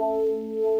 Música